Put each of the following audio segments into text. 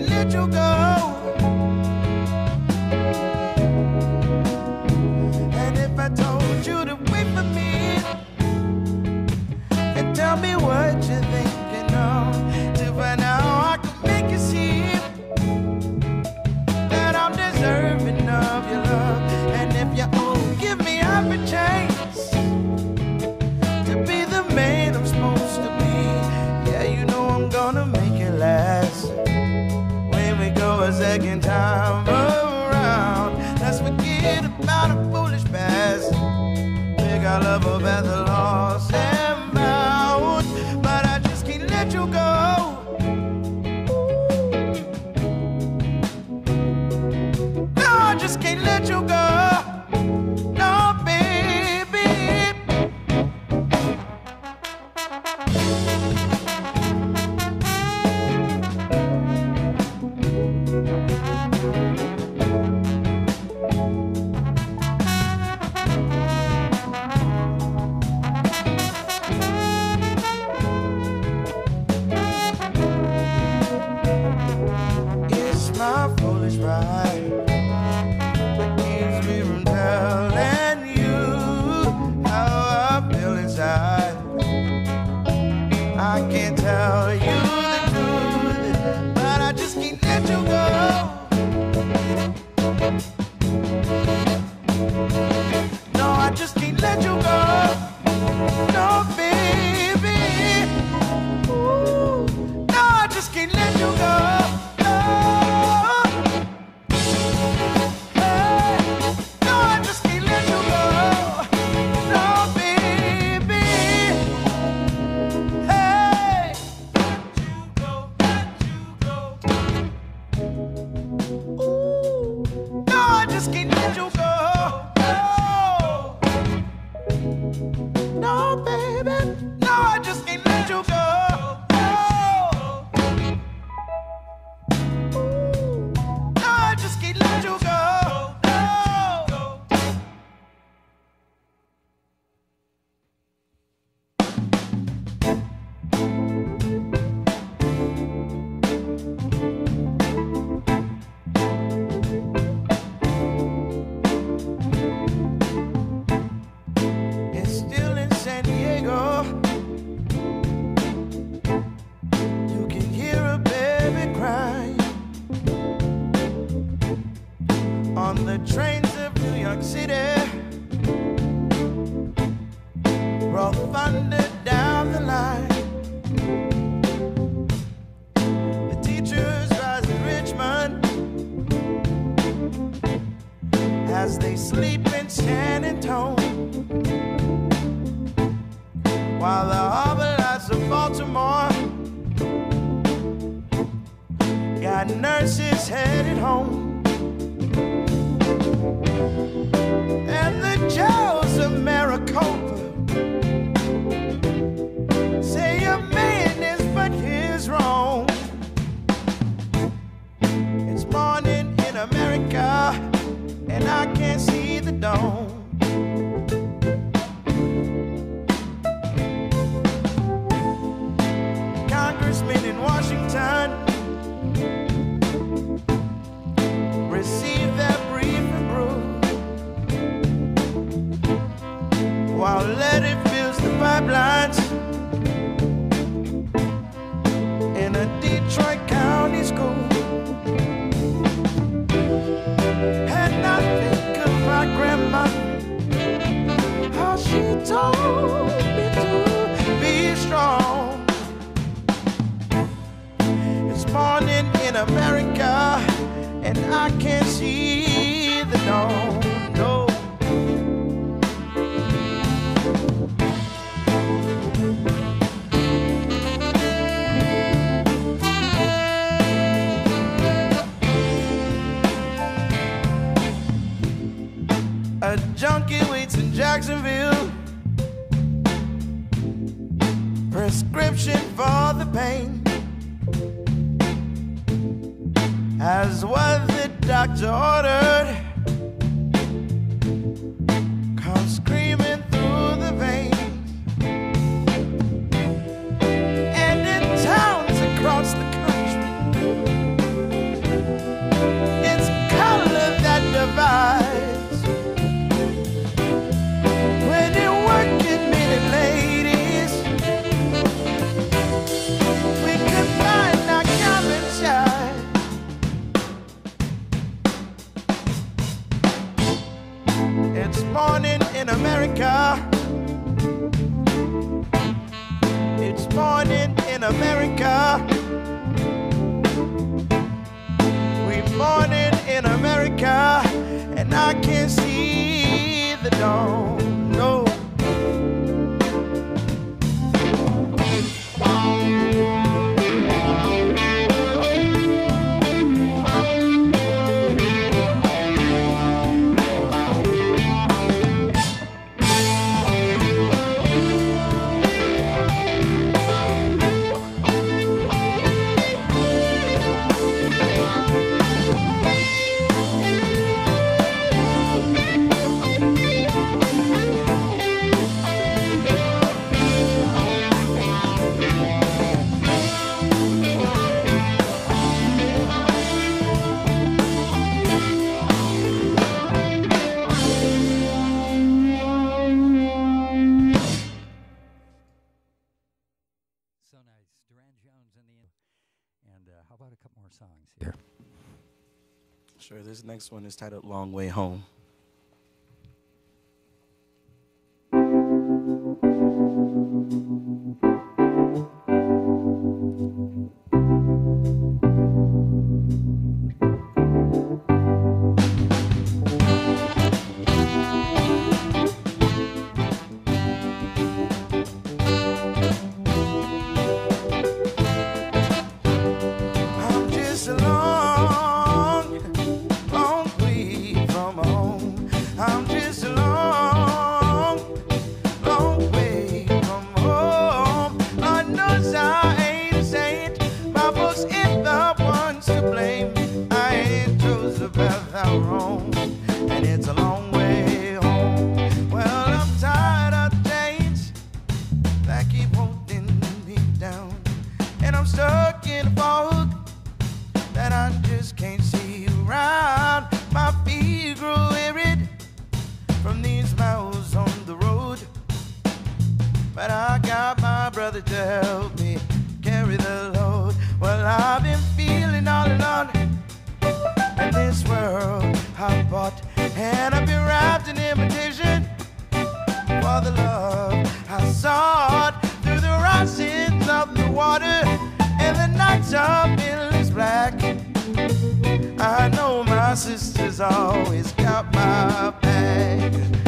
little girl. just can't let you go. No, baby. as they sleep in Shannon While the harbor lights of Baltimore got nurses headed home. And the Joe. pipelines in a Detroit county school. And I think of my grandma, how she told me to be strong. It's morning in America, and I can't see the dawn. What the doctor ordered. Come screaming America. Sure, this next one is titled Long Way Home. Just can't see around. My feet grow wearied from these miles on the road. But I got my brother to help me carry the load. Well, I've been feeling all alone in this world I bought, and I've been wrapped in imitation for the love I sought through the risings of the water and the nights endless black. I know my sister's always got my back.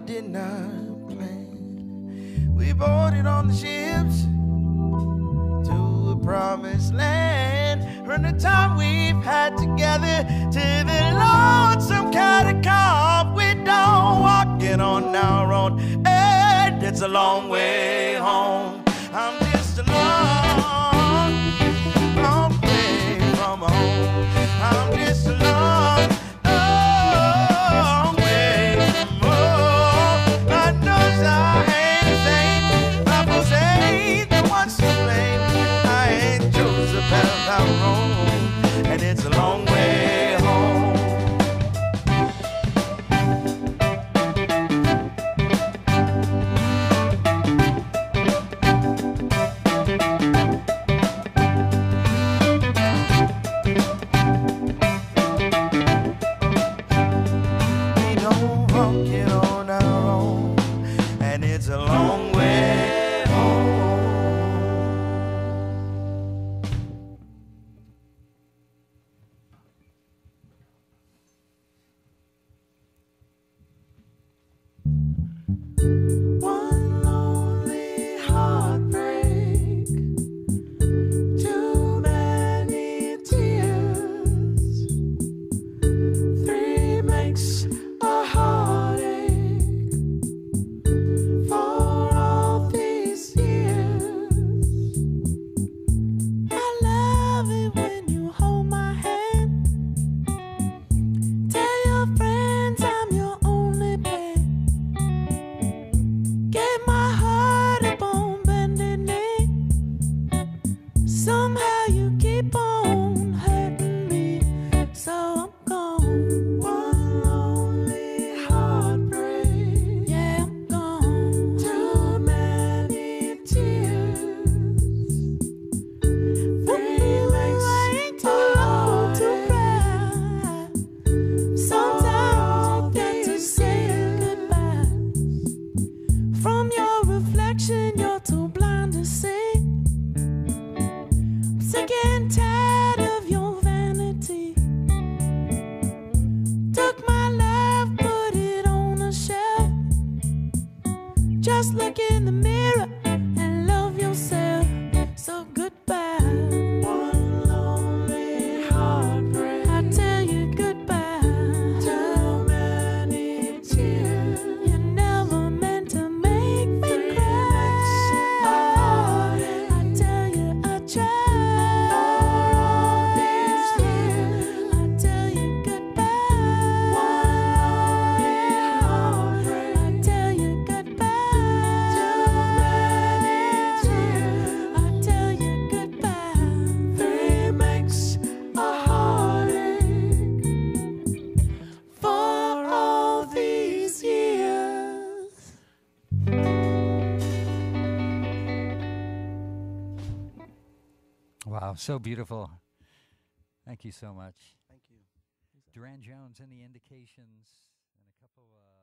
We did not plan. We boarded on the ships to a promised land. From the time we've had together to the lonesome catacomb, we don't walking on our own. And it's a long way home. I'm just look in the so beautiful. Thank you so much. Thank you. Durand Jones and the Indications and a couple. Uh